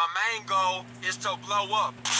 My main goal is to blow up.